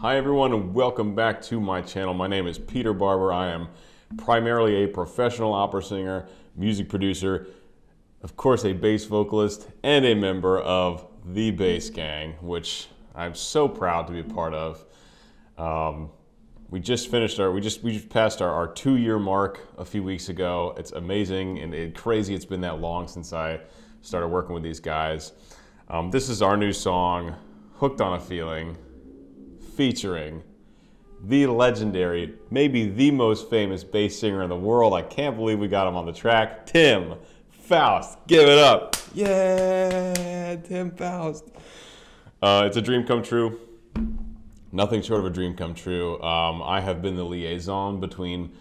Hi everyone and welcome back to my channel. My name is Peter Barber. I am primarily a professional opera singer, music producer, of course a bass vocalist, and a member of the Bass Gang, which I'm so proud to be a part of. Um, we just finished our, we just we just passed our, our two year mark a few weeks ago. It's amazing and it, crazy it's been that long since I started working with these guys. Um, this is our new song, Hooked on a Feeling featuring the legendary, maybe the most famous bass singer in the world. I can't believe we got him on the track. Tim Foust. Give it up. Yeah, Tim Foust. Uh, it's a dream come true. Nothing short of a dream come true. Um, I have been the liaison between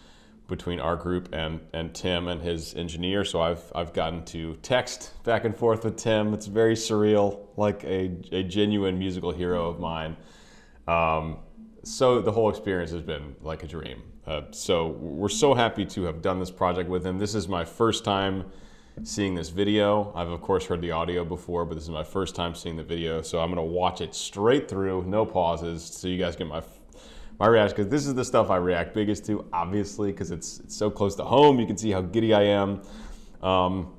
between our group and, and Tim and his engineer. So I've, I've gotten to text back and forth with Tim. It's very surreal, like a, a genuine musical hero of mine. Um, so the whole experience has been like a dream. Uh, so we're so happy to have done this project with him. This is my first time seeing this video. I've of course heard the audio before, but this is my first time seeing the video. So I'm gonna watch it straight through, no pauses, so you guys get my my reaction. Because this is the stuff I react biggest to, obviously, because it's, it's so close to home. You can see how giddy I am. Um,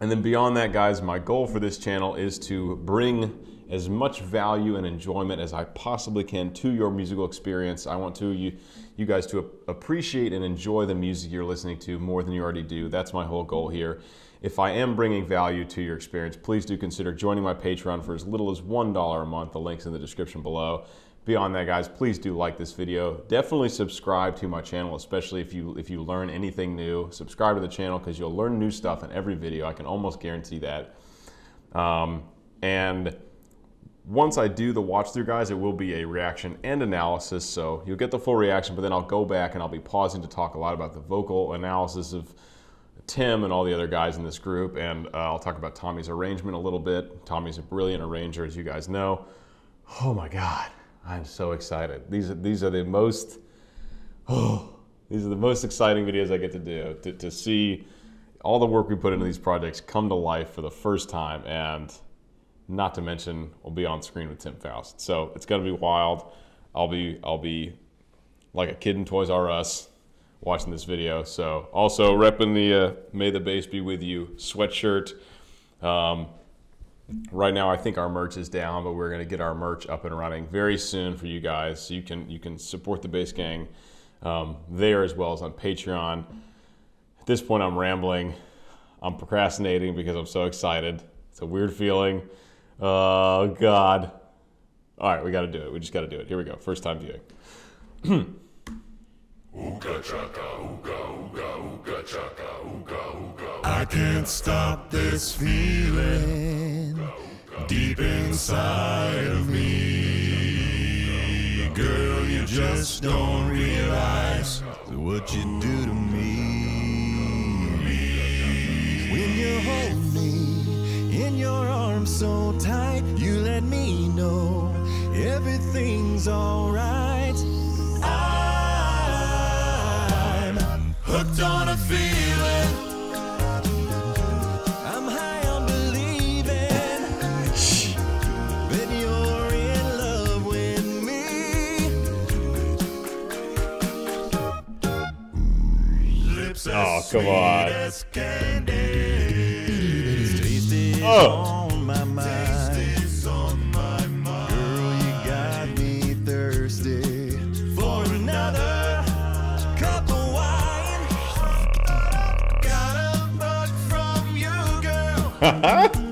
and then beyond that, guys, my goal for this channel is to bring as much value and enjoyment as I possibly can to your musical experience. I want to you you guys to appreciate and enjoy the music you're listening to more than you already do. That's my whole goal here. If I am bringing value to your experience, please do consider joining my Patreon for as little as $1 a month. The link's in the description below. Beyond that, guys, please do like this video. Definitely subscribe to my channel, especially if you if you learn anything new. Subscribe to the channel because you'll learn new stuff in every video. I can almost guarantee that. Um, and once I do the watch through, guys, it will be a reaction and analysis. So you'll get the full reaction, but then I'll go back and I'll be pausing to talk a lot about the vocal analysis of Tim and all the other guys in this group. And uh, I'll talk about Tommy's arrangement a little bit. Tommy's a brilliant arranger, as you guys know. Oh my God, I'm so excited. These are, these are the most, oh, these are the most exciting videos I get to do, to, to see all the work we put into these projects come to life for the first time. And not to mention, we'll be on screen with Tim Foust. So it's gonna be wild. I'll be I'll be like a kid in Toys R Us watching this video. So also repping the uh, "May the Bass Be With You" sweatshirt. Um, right now, I think our merch is down, but we're gonna get our merch up and running very soon for you guys. So you can you can support the Bass Gang um, there as well as on Patreon. At this point, I'm rambling. I'm procrastinating because I'm so excited. It's a weird feeling. Oh, God. All right, we got to do it. We just got to do it. Here we go. First time viewing. I can't stop this feeling deep inside of me. Girl, you just don't realize what you do to me. When you hold me in your arms so tight, you let me know everything's alright. I'm hooked on a feeling. I'm high on believing that you're in love with me. Lips Oh, come on. As candy. Taste is Oh. on my mind. Girl, you got me thirsty for another cup of wine. Got a bug from you, girl.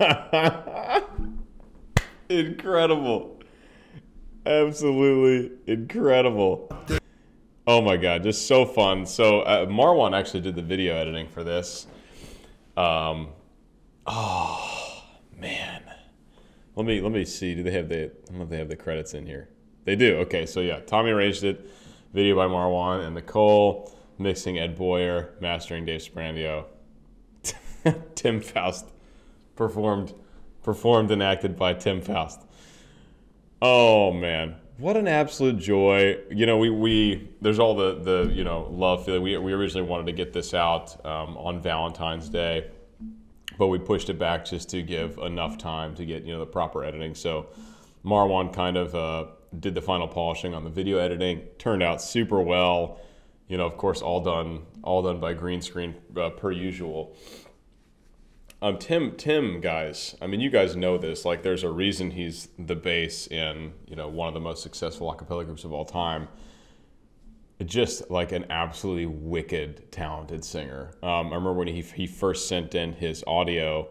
Incredible. Absolutely incredible. Oh my god, just so fun. So uh, Marwan actually did the video editing for this. Um, oh man, let me let me see. Do they have the? I don't know if they have the credits in here. They do. Okay, so yeah, Tommy arranged it. Video by Marwan and Nicole. Mixing Ed Boyer. Mastering Dave Sperandio. Tim Foust performed performed and acted by Tim Foust. Oh man, what an absolute joy! You know, we, we there's all the the you know love feeling. We we originally wanted to get this out um, on Valentine's Day, but we pushed it back just to give enough time to get you know the proper editing. So Marwan kind of uh, did the final polishing on the video editing. Turned out super well. You know, of course, all done all done by green screen uh, per usual. Um, Tim, Tim, guys. I mean, you guys know this. Like, there's a reason he's the bass in you know one of the most successful a cappella groups of all time. Just like an absolutely wicked, talented singer. Um, I remember when he he first sent in his audio,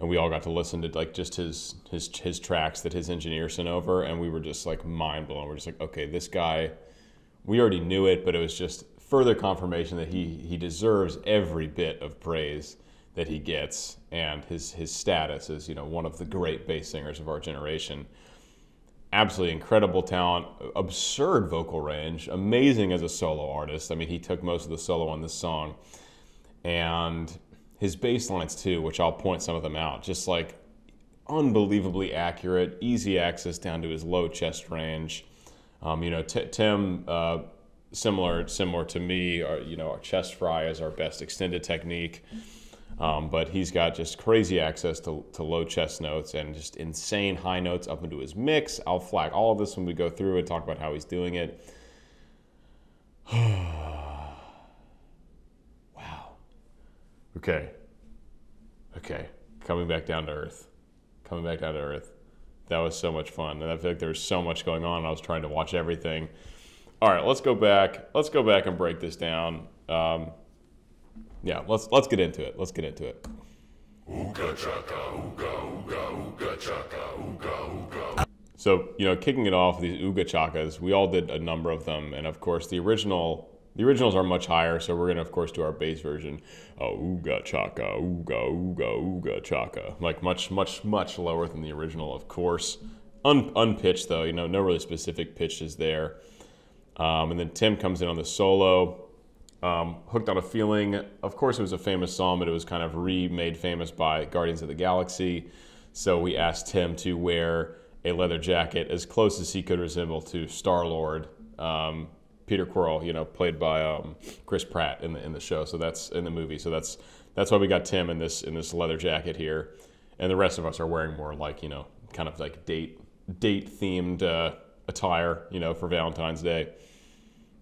and we all got to listen to like just his his his tracks that his engineer sent over, and we were just like mind blown. We're just like, okay, this guy. We already knew it, but it was just further confirmation that he he deserves every bit of praise that he gets and his his status as you know one of the great bass singers of our generation. Absolutely incredible talent, absurd vocal range, amazing as a solo artist. I mean, he took most of the solo on this song, and his bass lines too, which I'll point some of them out. Just like unbelievably accurate, easy access down to his low chest range. Um, you know, T- Tim. Uh, Similar, similar to me, our, you know, our chest fry is our best extended technique. Um, but he's got just crazy access to, to low chest notes and just insane high notes up into his mix. I'll flag all of this when we go through and talk about how he's doing it. wow. Okay. Okay. Coming back down to earth. Coming back down to earth. That was so much fun. And I feel like there was so much going on. I was trying to watch everything. All right, let's go back. Let's go back and break this down. Um, yeah, let's let's get into it. Let's get into it. So you know, kicking it off these Ooga Chakas, we all did a number of them, and of course the original. The originals are much higher, so we're gonna of course do our bass version. Oh, ooga chaka, ooga ooga ooga chaka, like much much much lower than the original, of course. Un, unpitched though, you know, no really specific pitches there. Um, and then Tim comes in on the solo. Um, Hooked on a Feeling, of course, it was a famous song, but it was kind of remade famous by Guardians of the Galaxy. So we asked Tim to wear a leather jacket as close as he could resemble to Star Lord, um, Peter Quill, you know, played by um, Chris Pratt in the in the show. So that's in the movie. So that's that's why we got Tim in this in this leather jacket here, and the rest of us are wearing more like you know, kind of like date date themed uh, attire, you know, for Valentine's Day.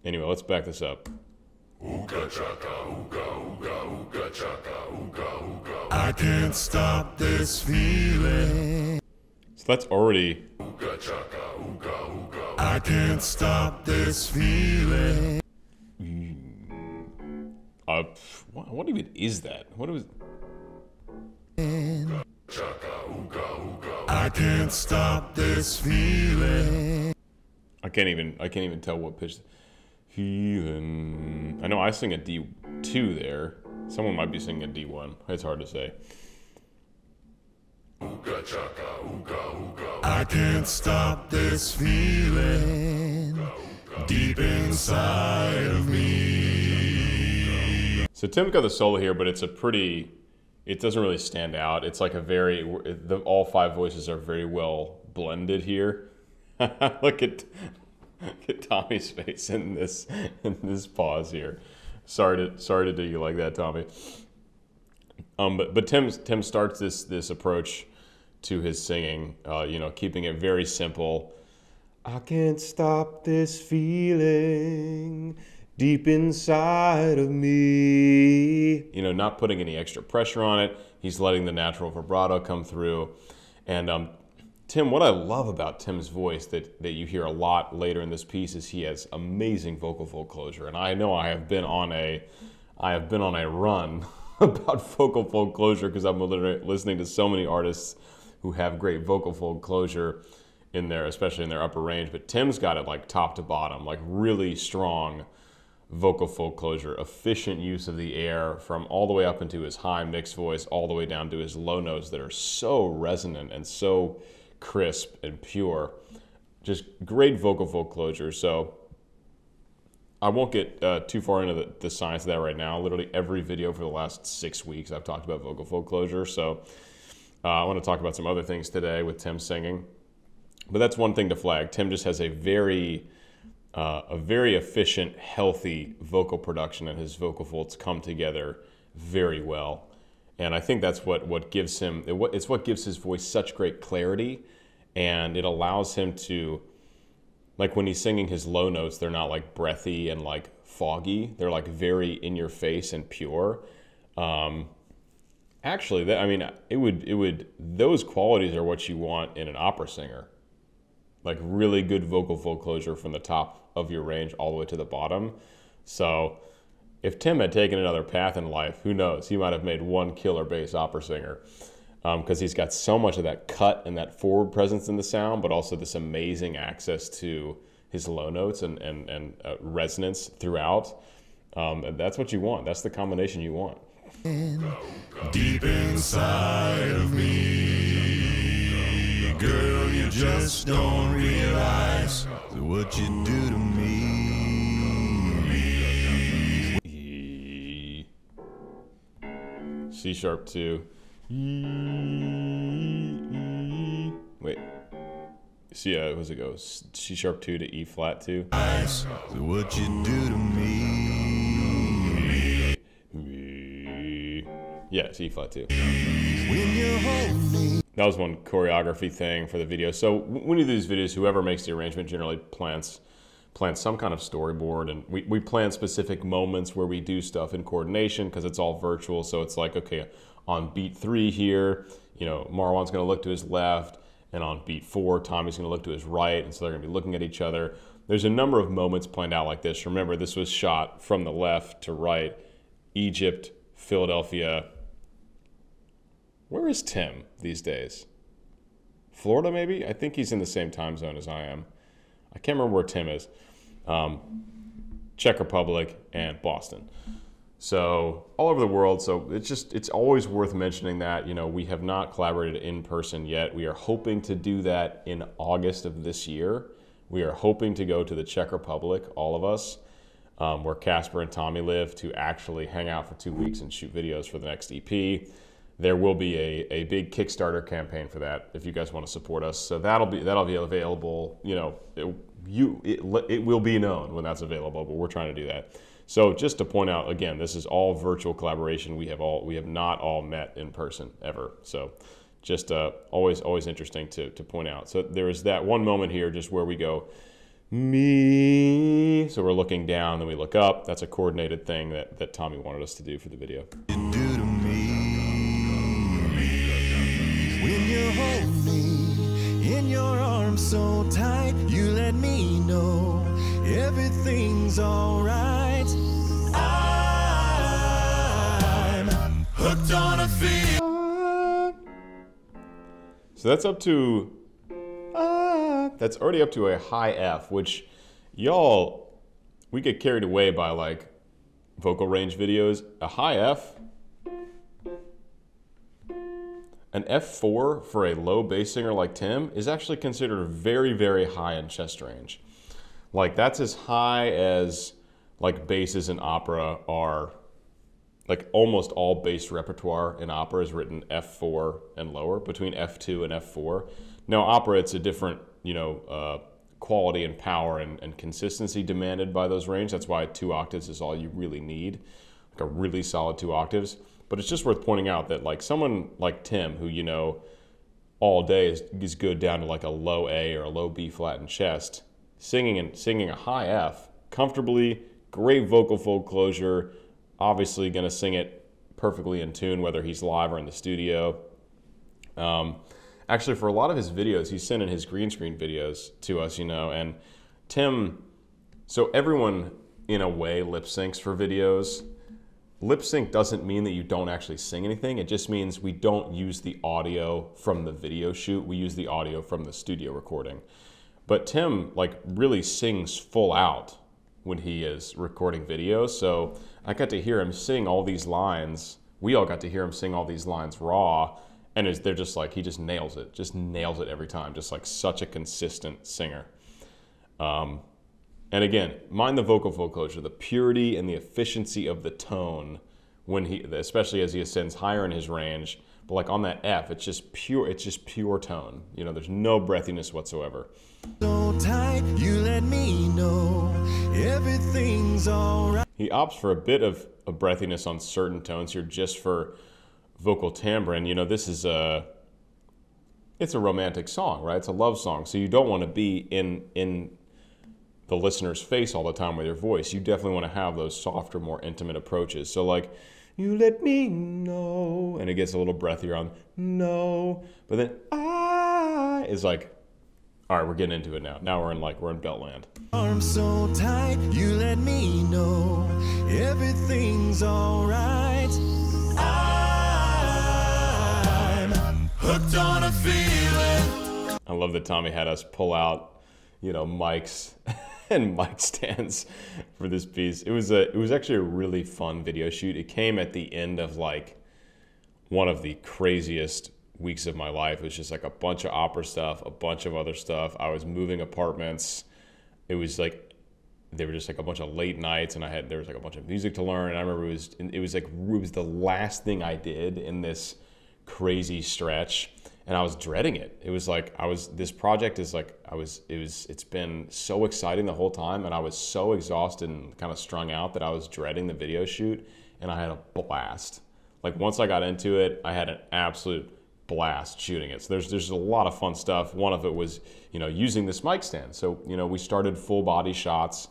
Anyway, let's back this up. I can't stop this feeling. So that's already I can't stop this feeling. uh, what, what even is that? What is? I can't stop this feeling. I can't even I can't even tell what pitch. Feeling. I know I sing a D two there. Someone might be singing a D one. It's hard to say. I can't stop this feeling deep inside of me. So Tim's got the solo here, but it's a pretty. It doesn't really stand out. It's like a very. The, all five voices are very well blended here. look at Tommy's face in this in this pause here. Sorry to sorry to do you like that, Tommy. Um, but but Tim Tim starts this this approach to his singing. Uh, you know, keeping it very simple. I can't stop this feeling deep inside of me. You know, not putting any extra pressure on it. He's letting the natural vibrato come through. And um, Tim, what I love about Tim's voice that, that you hear a lot later in this piece is he has amazing vocal fold closure. And I know I have been on a I have been on a run about vocal fold closure because I'm listening to so many artists who have great vocal fold closure in there, especially in their upper range. But Tim's got it like top to bottom, like really strong vocal fold closure, efficient use of the air from all the way up into his high mixed voice, all the way down to his low notes that are so resonant and so crisp and pure. Just great vocal fold closure. So I won't get uh, too far into the, the, science of that right now. Literally every video for the last six weeks, I've talked about vocal fold closure. So uh, I want to talk about some other things today with Tim singing. But that's one thing to flag. Tim just has a very uh, a very efficient, healthy vocal production, and his vocal folds come together very well. And I think that's what, what gives him, it's what gives his voice such great clarity. And it allows him to, like when he's singing his low notes, they're not like breathy and like foggy. They're like very in your face and pure. Um, actually, that, I mean, it would, it would, those qualities are what you want in an opera singer like really good vocal fold closure from the top of your range all the way to the bottom. So if Tim had taken another path in life, who knows? He might have made one killer bass opera singer because um, he's got so much of that cut and that forward presence in the sound, but also this amazing access to his low notes and, and, and uh, resonance throughout. Um, and that's what you want. That's the combination you want. Deep inside of me, girl, you just don't realize what you do to me. C sharp two. Wait. See, uh, what's it go? C sharp two to E flat two. What you do to me? Yeah, it's E flat two. That was one choreography thing for the video. So when you do these videos, whoever makes the arrangement generally plants plan some kind of storyboard and we, we plan specific moments where we do stuff in coordination because it's all virtual. So it's like okay on beat three here you know marwan's going to look to his left and on beat four tommy's going to look to his right and so they're going to be looking at each other. There's a number of moments planned out like this. Remember this was shot from the left to right egypt philadelphia. Where is tim these days? Florida maybe? I think he's in the same time zone as i am I can't remember where Tim is um, Czech Republic, and Boston. So all over the world. So it's just it's always worth mentioning that you know we have not collaborated in person yet. We are hoping to do that in August of this year. We are hoping to go to the Czech Republic, all of us, um, where Casper and Tommy live, to actually hang out for two weeks and shoot videos for the next EP. There will be a, a big Kickstarter campaign for that if you guys want to support us. So that'll be that'll be available. You know, it, you it, it will be known when that's available, but we're trying to do that. So just to point out again, this is all virtual collaboration. We have all we have not all met in person ever. So just uh, always always interesting to, to point out. So there is that one moment here just where we go me. So we're looking down, then we look up. That's a coordinated thing that, that Tommy wanted us to do for the video. In your arms so tight. You let me know everything's alright. I'm hooked on a feel. So that's up to. That's already up to a high F, which y'all, we get carried away by like vocal range videos. A high F an F4 for a low bass singer like Tim is actually considered very, very high in chest range. Like that's as high as like basses in opera are like almost all bass repertoire in opera is written F4 and lower, between F2 and F4. Now, opera, it's a different, you know, uh, quality and power and, and consistency demanded by those range. That's why two octaves is all you really need, like a really solid two octaves. But it's just worth pointing out that like someone like Tim, who you know all day is, is good down to like a low A or a low B flat in chest, singing and singing a high F comfortably, great vocal fold closure, obviously going to sing it perfectly in tune, whether he's live or in the studio. Um, actually, for a lot of his videos, he's sending his green screen videos to us, you know, and Tim, so everyone in a way lip syncs for videos. Lip sync doesn't mean that you don't actually sing anything. It just means we don't use the audio from the video shoot. We use the audio from the studio recording. But Tim like really sings full out when he is recording videos. So I got to hear him sing all these lines. We all got to hear him sing all these lines raw. And they're just like, he just nails it, just nails it every time. Just like such a consistent singer. Um, and again, mind the vocal fold closure, the purity and the efficiency of the tone when he, especially as he ascends higher in his range. But like on that F, it's just pure, it's just pure tone. You know, there's no breathiness whatsoever. So tight, you let me know everything's alright. He opts for a bit of, of breathiness on certain tones here just for vocal timbre. And, you know, this is a, it's a romantic song, right? It's a love song. So you don't want to be in, in the listener's face all the time with your voice. You definitely want to have those softer, more intimate approaches. So, like, you let me know, and it gets a little breathier on no, but then I is like, all right, we're getting into it now. Now we're in like we're in Beltland. Arms so tight, you let me know everything's alright. I'm hooked on a feeling. I love that Tommy had us pull out, you know, mics and mic stands for this piece. It was a it was actually a really fun video shoot. It came at the end of like one of the craziest weeks of my life. It was just like a bunch of opera stuff, a bunch of other stuff. I was moving apartments. It was like they were just like a bunch of late nights, and I had there was like a bunch of music to learn. And I remember it was it was like it was the last thing I did in this crazy stretch, and I was dreading it. It was like I was this project is like I was it was it's been so exciting the whole time, and I was so exhausted and kind of strung out that I was dreading the video shoot, and I had a blast. Like once I got into it, I had an absolute blast shooting it. So there's there's a lot of fun stuff. One of it was you know using this mic stand. So you know we started full body shots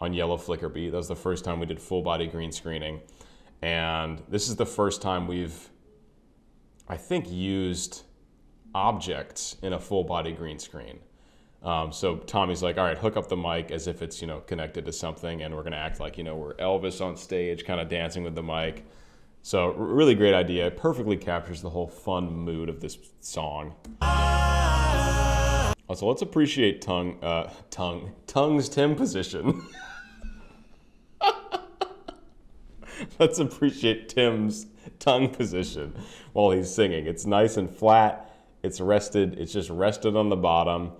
on yellow flicker beat. That was the first time we did full body green screening, and this is the first time we've I think used objects in a full body green screen. Um, so Tommy's like, all right, hook up the mic as if it's you know connected to something, and we're gonna act like you know we're Elvis on stage, kind of dancing with the mic. So really great idea. It perfectly captures the whole fun mood of this song. Also, let's appreciate tongue, uh, tongue, tongue's Tim position. let's appreciate Tim's tongue position while he's singing. It's nice and flat. It's rested. It's just rested on the bottom.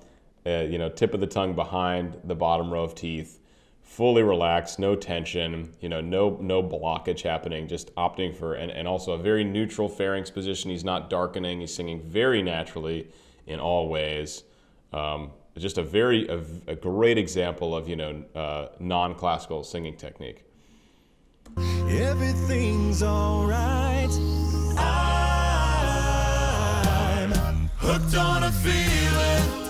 Uh, you know, tip of the tongue behind the bottom row of teeth. Fully relaxed, no tension. You know, no no blockage happening. Just opting for and, and also a very neutral pharynx position. He's not darkening. He's singing very naturally in all ways. Um, just a very a, a great example of you know uh, non-classical singing technique. Everything's alright. I'm hooked on a feeling.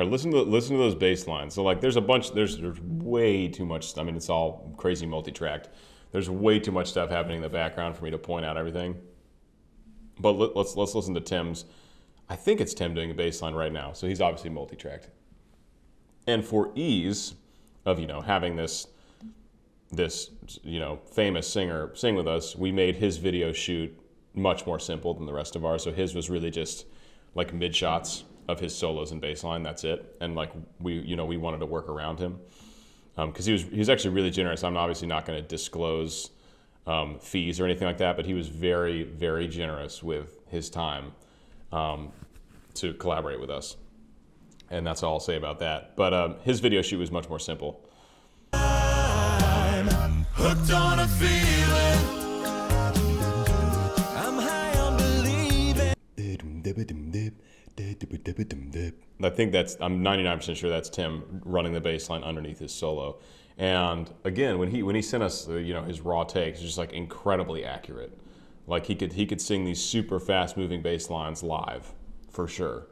All right, listen to listen to those bass lines. So like, there's a bunch. There's there's way too much. I mean, it's all crazy multi-tracked. There's way too much stuff happening in the background for me to point out everything. But let, let's let's listen to Tim's. I think it's Tim doing a bass line right now, so he's obviously multi-tracked. And for ease of you know having this this you know famous singer sing with us, we made his video shoot much more simple than the rest of ours. So his was really just like mid shots of his solos and bass line. That's it. And like we you know we wanted to work around him because he was he was actually really generous. I'm obviously not going to disclose um, fees or anything like that, but he was very very generous with his time um, to collaborate with us. and that's all I'll say about that. But um, his video shoot was much more simple. Hooked on a feeling. I'm high on believing. I think that's I'm 99% sure that's Tim running the bass line underneath his solo. And again, when he when he sent us uh, you know his raw takes, it's just like incredibly accurate. Like he could he could sing these super fast moving bass lines live for sure.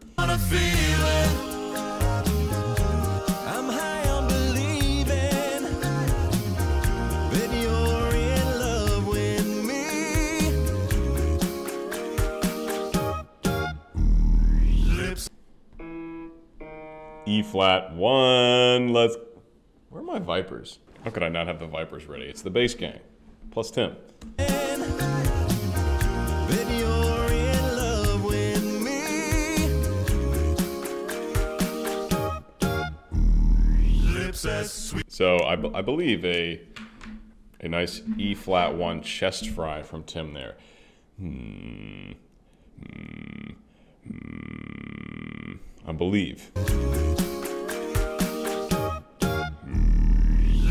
E flat one. Let's. Where are my Vipers? How could I not have the Vipers ready? It's the bass gang plus Tim. that you're in love with me. Lips as sweet. So I, I believe a a nice E flat one chest fry from Tim there. Hmm. Hmm. Hmm. I believe.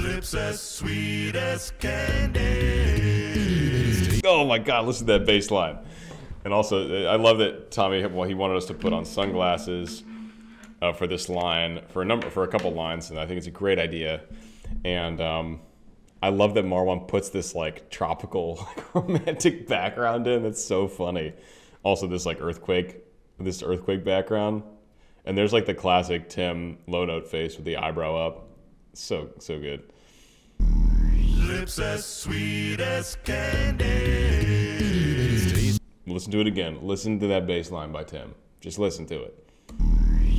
Lips as sweet as candy. Oh my God! Listen to that bass line. And also, I love that Tommy. Well, he wanted us to put on sunglasses uh, for this line for a number for a couple lines, and I think it's a great idea. And um, I love that Marwan puts this like tropical, like, romantic background in. It's so funny. Also, this like earthquake, this earthquake background, and there's like the classic Tim low note face with the eyebrow up. So so good. Lips as sweet as candy. Listen to it again. Listen to that bass line by Tim. Just listen to it.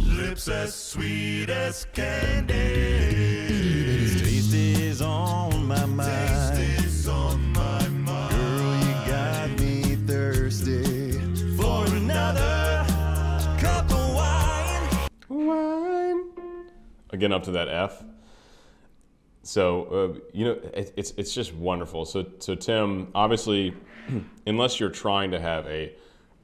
Lips as sweet as candy. Again up to that F. So uh, you know it, it's it's just wonderful. So so Tim, obviously, unless you're trying to have a,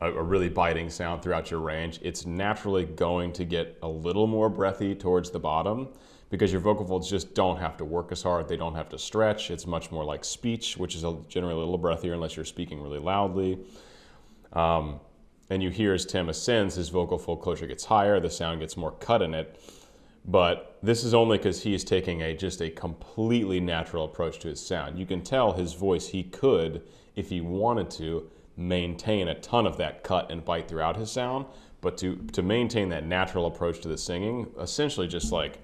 a really biting sound throughout your range, it's naturally going to get a little more breathy towards the bottom because your vocal folds just don't have to work as hard. They don't have to stretch. It's much more like speech, which is generally a little breathier unless you're speaking really loudly. Um, and you hear as Tim ascends, his vocal fold closure gets higher, the sound gets more cut in it. But this is only because he is taking a just a completely natural approach to his sound. You can tell his voice, he could, if he wanted to, maintain a ton of that cut and bite throughout his sound. But to, to maintain that natural approach to the singing, essentially just like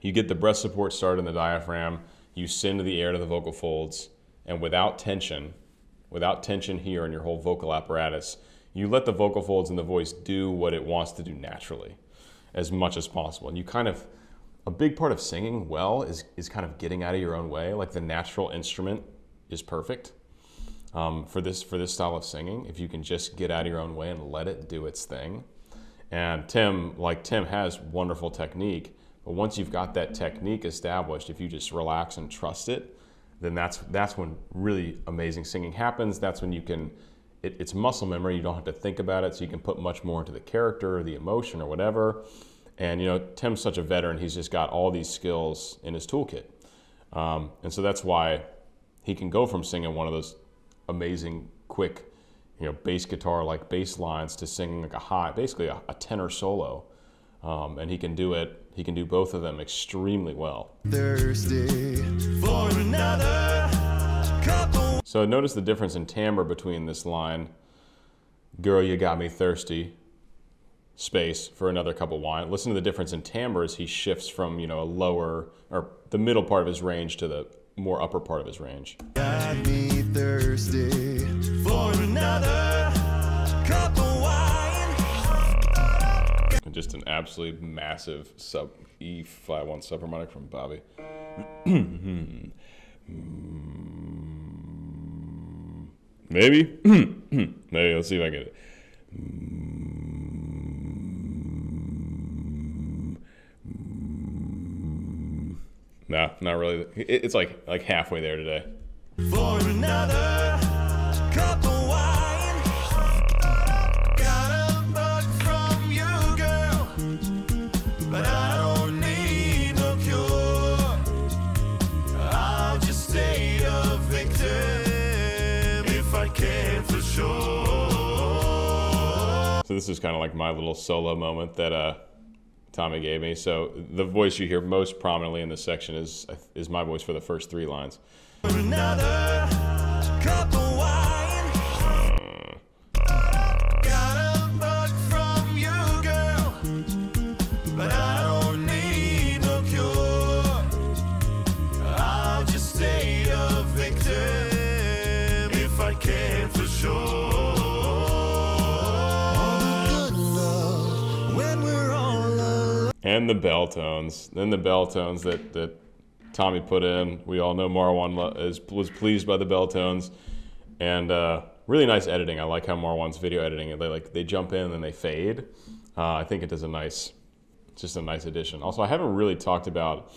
you get the breath support started in the diaphragm, you send the air to the vocal folds, and without tension, without tension here in your whole vocal apparatus, you let the vocal folds and the voice do what it wants to do naturally as much as possible. And you kind of, a big part of singing well is, is kind of getting out of your own way. Like the natural instrument is perfect um, for this for this style of singing. If you can just get out of your own way and let it do its thing. And Tim, like Tim, has wonderful technique. But once you've got that technique established, if you just relax and trust it, then that's that's when really amazing singing happens. That's when you can. It, it's muscle memory. You don't have to think about it, so you can put much more into the character or the emotion or whatever. And you know, Tim's such a veteran. He's just got all these skills in his toolkit, um, and so that's why he can go from singing one of those amazing, quick, you know, bass guitar like bass lines to singing like a high, basically a, a tenor solo, um, and he can do it. He can do both of them extremely well. Thirsty So notice the difference in timbre between this line, "Girl, you got me thirsty," space for another cup of wine. Listen to the difference in timbre as he shifts from you know a lower or the middle part of his range to the more upper part of his range. got me thirsty for another cup of wine. Just an absolutely massive sub E flat one subharmonic from Bobby. Mm-hmm. Maybe, maybe. Let's see if I get it. Nah, not really. It's like like halfway there today. For another This is kind of like my little solo moment that uh, Tommy gave me. So the voice you hear most prominently in this section is is my voice for the first three lines. Another and the bell tones. Then the bell tones that that Tommy put in. We all know Marwan is, was pleased by the bell tones, and uh, really nice editing. I like how Marwan's video editing. They like they jump in and they fade. Uh, I think it does a nice, just a nice addition. Also, I haven't really talked about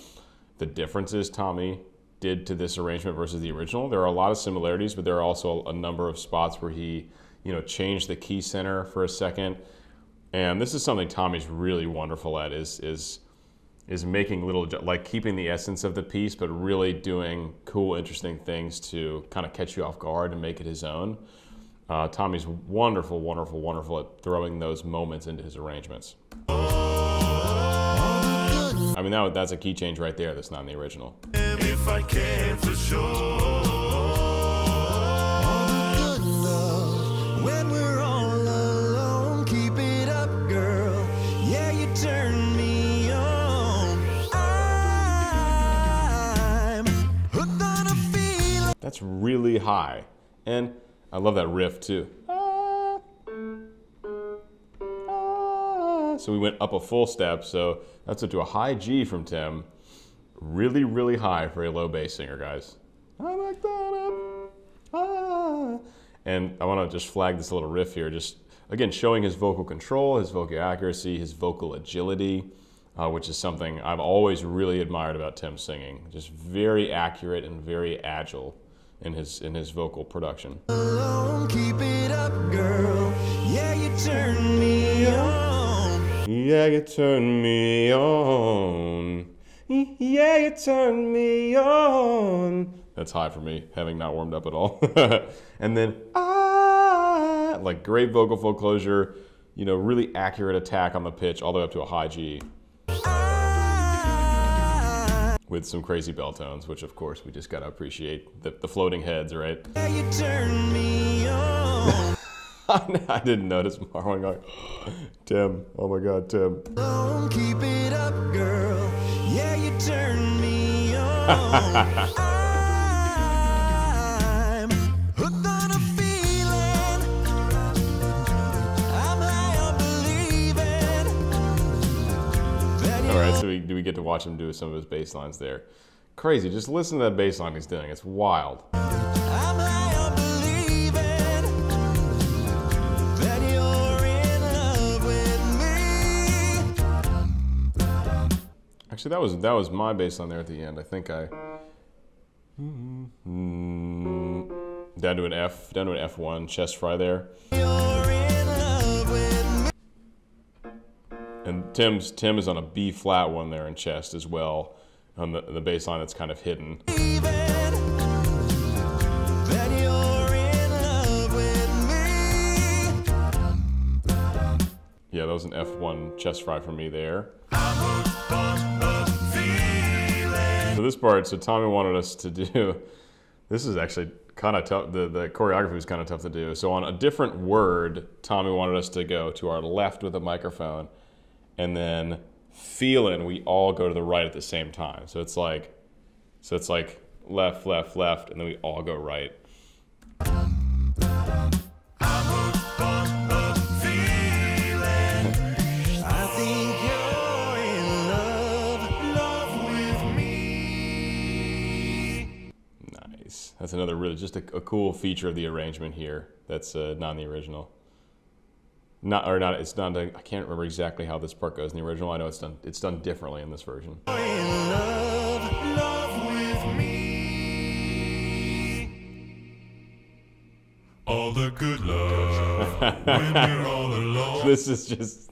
the differences Tommy did to this arrangement versus the original. There are a lot of similarities, but there are also a number of spots where he, you know, changed the key center for a second. And this is something Tommy's really wonderful at is is is making little like keeping the essence of the piece, but really doing cool, interesting things to kind of catch you off guard and make it his own. Uh, Tommy's wonderful, wonderful, wonderful at throwing those moments into his arrangements. I mean, that, that's a key change right there. That's not in the original. That's really high, and I love that riff too. Ah, ah. So we went up a full step, so that's up to a high G from Tim. Really, really high for a low bass singer, guys. Ah. And I want to just flag this little riff here, just again showing his vocal control, his vocal accuracy, his vocal agility, uh, which is something I've always really admired about Tim singing. Just very accurate and very agile in his in his vocal production. alone. Keep it up, girl. Yeah, you turn me on. Yeah, you turn me on. Yeah, you turn me on. That's high for me, having not warmed up at all. and then ah, like great vocal fold closure, you know, really accurate attack on the pitch, all the way up to a high G with some crazy bell tones, which of course we just gotta appreciate the, the floating heads, right? yeah, you turn me on. I didn't notice Marwan going, Tim, oh my God, Tim. alone. Keep it up, girl. Yeah, you turn me on. we, get to watch him do some of his bass lines there? Crazy. Just listen to that bass line he's doing. It's wild. I'm high on believing that you're in love with me. Actually, that was that was my bass line there at the end. I think I Mm, down to an F, down to an F1 chest fry there. And Tim's Tim is on a B flat one there in chest as well on the the bass line that's kind of hidden. That you're in love with me. Yeah, that was an F1 chest fry for me there. So this part, so Tommy wanted us to do. This is actually kind of tough. The the choreography was kind of tough to do. So on a different word, Tommy wanted us to go to our left with a microphone, and then feeling we all go to the right at the same time. So it's like, so it's like left, left, left, and then we all go right. Nice. That's another really just a, a cool feature of the arrangement here. That's uh, not in the original. Not or not. It's not. I can't remember exactly how this part goes in the original. I know it's done. It's done differently in this version. Love, love with me. All the good love when we're all alone. This is just.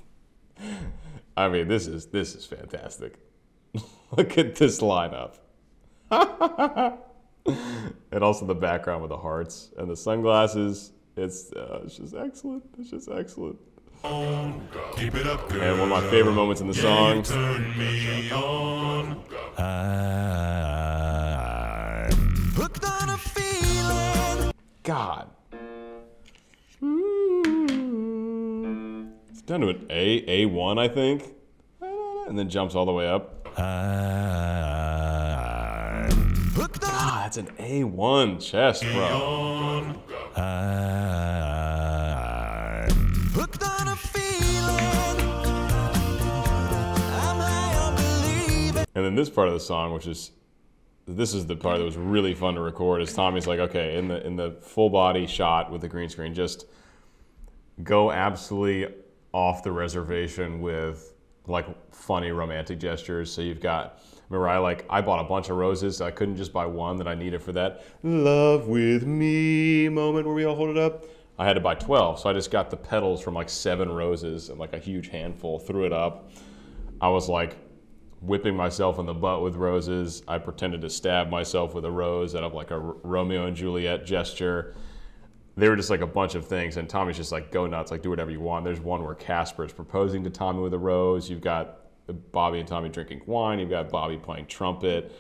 I mean, this is this is fantastic. Look at this lineup. and also the background with the hearts and the sunglasses. It's uh, it's just excellent. It's just excellent. Keep it up, girl. And one of my favorite moments in the You song. turn me on. I'm hooked on a feeling. God. It's down to an A, A1, I think. And then jumps all the way up. I'm hooked on Ah, that's an A1 chest, bro. I'm hooked on a feeling. And then this part of the song, which is this is the part that was really fun to record, is Tommy's like, okay, in the in the full body shot with the green screen, just go absolutely off the reservation with like funny romantic gestures. So you've got I like I bought a bunch of roses. I couldn't just buy one that I needed for that love with me moment where we all hold it up. I had to buy 12, so I just got the petals from like seven roses and like a huge handful, threw it up. I was like whipping myself in the butt with roses. I pretended to stab myself with a rose out of like a Romeo and Juliet gesture. They were just like a bunch of things, and Tommy's just like go nuts, like do whatever you want. There's one where Casper is proposing to Tommy with a rose. You've got Bobby and Tommy drinking wine. You've got Bobby playing trumpet.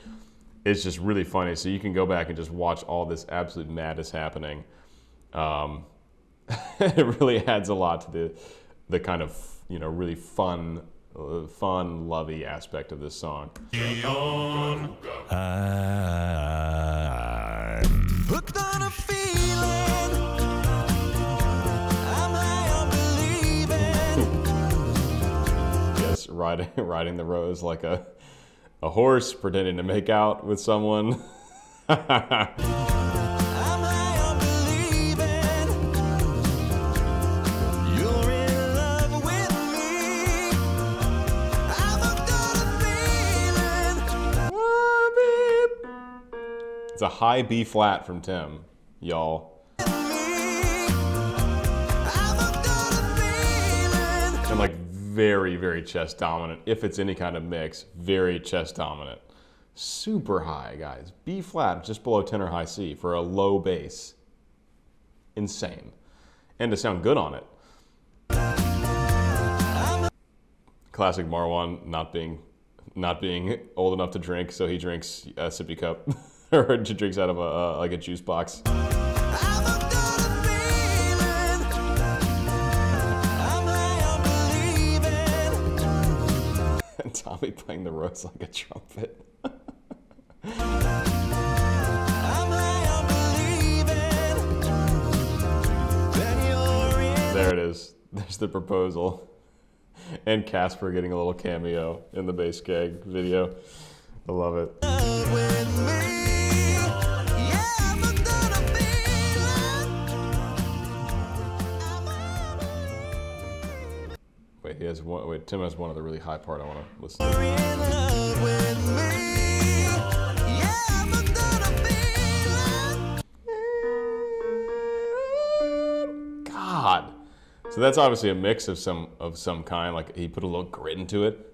It's just really funny. So you can go back and just watch all this absolute madness happening. Um, it really adds a lot to the the kind of you know really fun uh, fun lovey aspect of this song. I'm hooked on a feeling. Riding riding the rose like a a horse pretending to make out with someone I'm high on believing. You're in love with me. I'm hooked on a feeling. it's a high b flat from tim y'all very very chest dominant. If it's any kind of mix very chest dominant. Super high guys. B flat just below tenor high c for a low bass insane. And to sound good on it. Classic marwan not being not being old enough to drink so he drinks a sippy cup or drinks out of a uh, like a juice box tommy playing the rose like a trumpet There it is. There's the proposal. And Casper getting a little cameo in the bass gang video. I love it. He has one. Wait, Tim has one of the really high part I want to listen to. You're in love with me. Yeah, I'm hooked on a feeling. God. So that's obviously a mix of some of some kind. Like he put a little grit into it.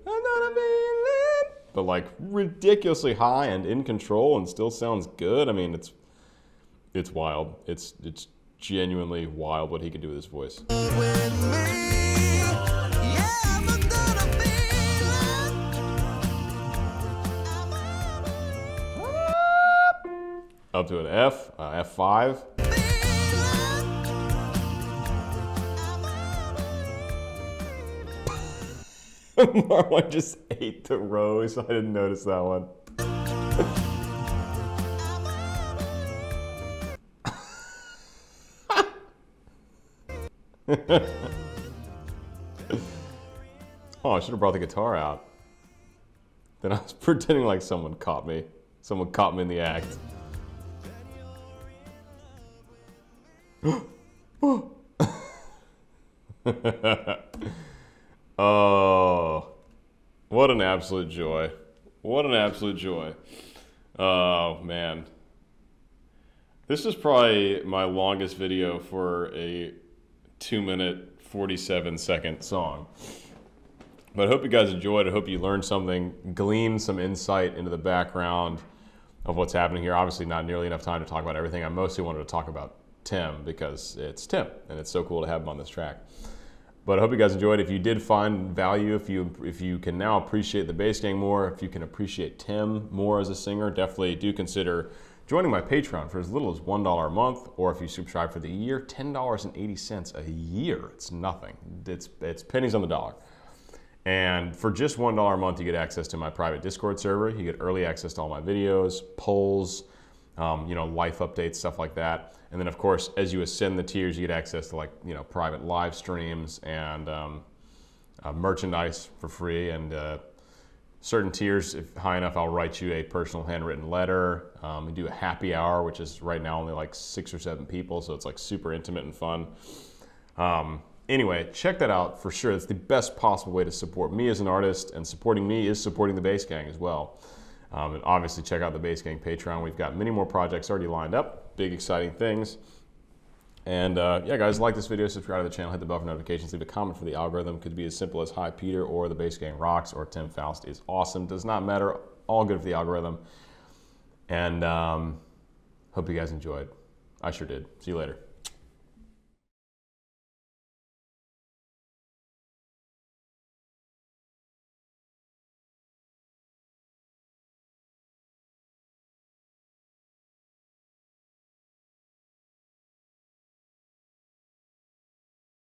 But like ridiculously high and in control and still sounds good. I mean, it's it's wild. It's it's genuinely wild what he can do with his voice. Up to an F, uh, F5. Marwan just ate the rose. I didn't notice that one. oh, I should have brought the guitar out. Then I was pretending like someone caught me. Someone caught me in the act. oh, what an absolute joy. What an absolute joy. Oh, man. This is probably my longest video for a 2 minute, 47 second song. But I hope you guys enjoyed. I hope you learned something, gleaned some insight into the background of what's happening here. Obviously, not nearly enough time to talk about everything. I mostly wanted to talk about Tim because it's Tim, and it's so cool to have him on this track. But I hope you guys enjoyed. If you did find value, if you if you can now appreciate the bass gang more, if you can appreciate Tim more as a singer, definitely do consider joining my Patreon for as little as one dollar a month, or if you subscribe for the year, ten dollars and eighty cents a year. It's nothing. It's it's pennies on the dollar. And for just one dollar a month, you get access to my private Discord server. You get early access to all my videos, polls, um, you know, life updates, stuff like that. And then, of course, as you ascend the tiers, you get access to like you know private live streams and um, uh, merchandise for free. And uh, certain tiers, if high enough, I'll write you a personal handwritten letter. Um, we do a happy hour, which is right now only like six or seven people, so it's like super intimate and fun. Um, anyway, check that out for sure. It's the best possible way to support me as an artist, and supporting me is supporting the Bass Gang as well. Um, and obviously, check out the Bass Gang Patreon. We've got many more projects already lined up, big exciting things. And uh, yeah, guys, like this video, subscribe to the channel, hit the bell for notifications, leave a comment for the algorithm. Could be as simple as Hi Peter or the Bass Gang Rocks or Tim Foust is awesome. Does not matter. All good for the algorithm. And um, hope you guys enjoyed. I sure did. See you later.